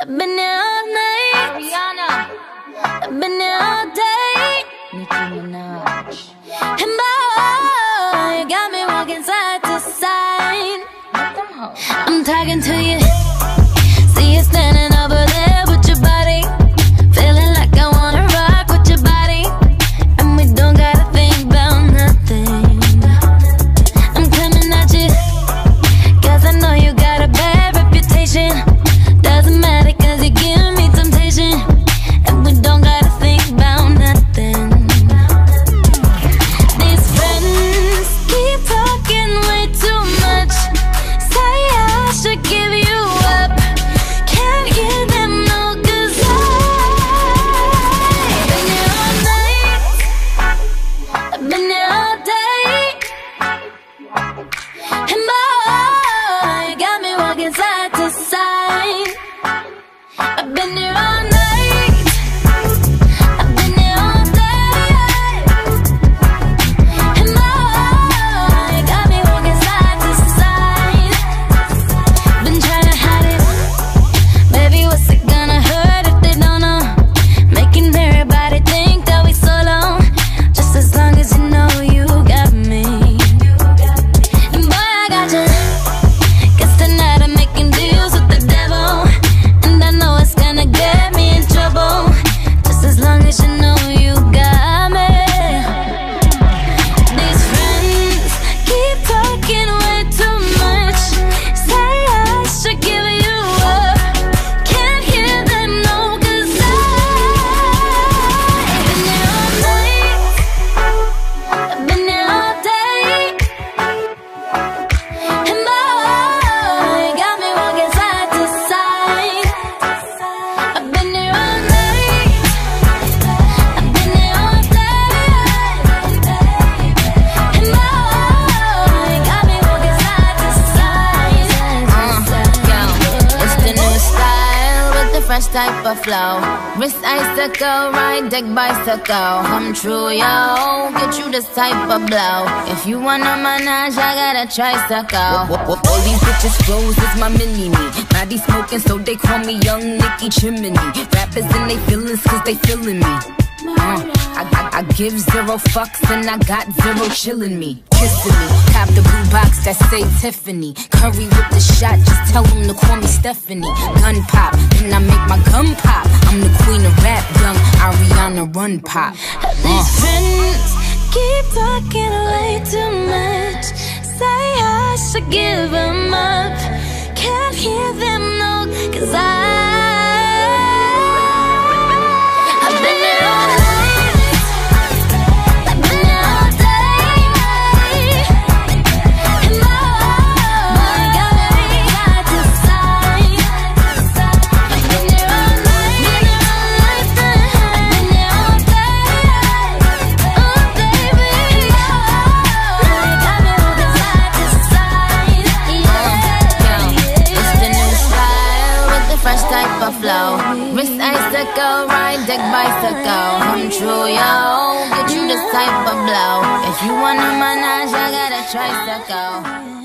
I've been here all night. Ariana. I've been here all day. Nicki Minaj. And boy, you got me walking side to side. Let them hoes. I'm talking to you. Doesn't matter cause you give fresh type of flow. Wrist icicle, ride deck bicycle. Come true, yo. Get you this type of blow. If you wanna manage, I got a tricycle. All these bitches flows is my mini me. Body smoking, so they call me Young Nicki Chimney. Rappers and they feelings, cause they feeling me. Uh, I, I, I give zero fucks and I got zero chillin' me. Kissing me. Cop the blue box that say Tiffany. Curry with the shot, tell them to call me Stephanie. Gun pop, then I make my gun pop. I'm the queen of rap, young Ariana Run Pop. These uh. friends keep talking way too much. Say I should give them up. Deck bicycle. Come true, yo. Get you this type of blow. If you wanna manage, I got a tricycle.